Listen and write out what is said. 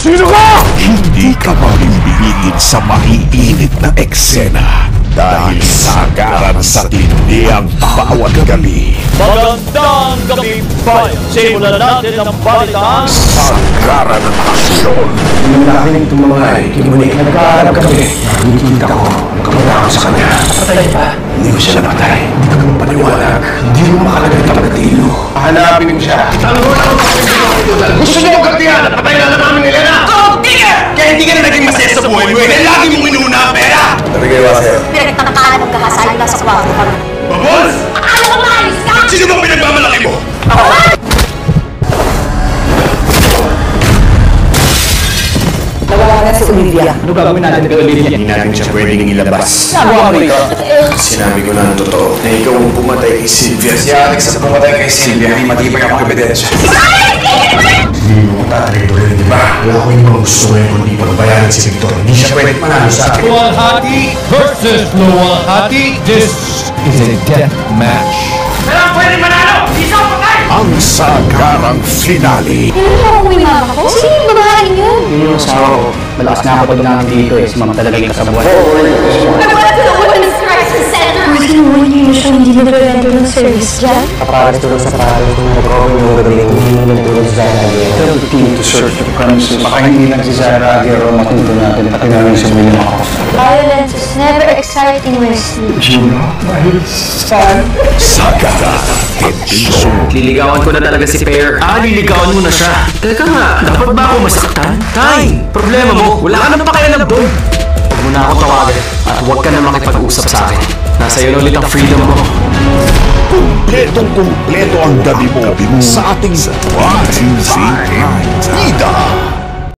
Sino ka? Hindi ka mamimigil sa maiinit na eksena dahil sagaran sa tindi ang bawat gabi. Magandang gabi bayan! Simulan natin ang balitaan Sagaran ng aksyon. Nung nakinig mga kimunik, nagkaharap kami. Nakikita ko, kapunta ako sa kanya. Patay pa? Hindi ko siya napatay. Hindi ka mo paniwalag. Hindi mo makalagay pa pagkatilo. Hanapin ko siya. Gusto niyo mong gantihan at patay na lang namin ng kahasayan lang sa kwarto kami. Babos! Alam mo maayos ka! Sino bang pinagmamalaki mo? Nawawala si Olivia. Ano gagawin natin kay Olivia? Hindi natin siya pwedeng ilabas. Nagawa mo rito. Sinabi ko na ang totoo na ikaw ang pumatay kay Sylvia. Si Alex ang pumatay kay Sylvia. Hindi matibay akong ebidensya. Hindi mo tuloy, di ba? Wala ko yung mga gusto ngayon kundi pagbayaran si Victor. Hindi siya pwede manalo sa akin. Luwalhati versus Luwalhati. This is a death match. Ang sagarang finale. Hindi mo umuwi na ako? Sino yung babaeng yun? Yun yung asawa ko. Malakas na ako pag nandito eh. Si ma'am talaga yung kasabuhay. I went to the Women's Crisis Center! Mas kinuha niyo na siya hindi nag-render ng service dyan? Kapares tulong sa pares kung nag-cover yung gagaling. Search the premises. Baka hindi lang si Zara Aguero matuto natin. Pati na rin sa mga mga Violence is never exciting when sleep. Gino, dahil saan? Sagaran. Tensyon. Liligawan ko na talaga si Pear. Ah, liligawan mo na siya. Teka nga, dapat ba ako masaktan? Tay, problema mo, wala ka nang pakialam doon. Huwag mo na ako tawagin at huwag ka na makipag-usap sa akin. Nasa iyo na ulit ang freedom mo. Kumpletong kumpleto ang gabi mo sa ating One TV Ida.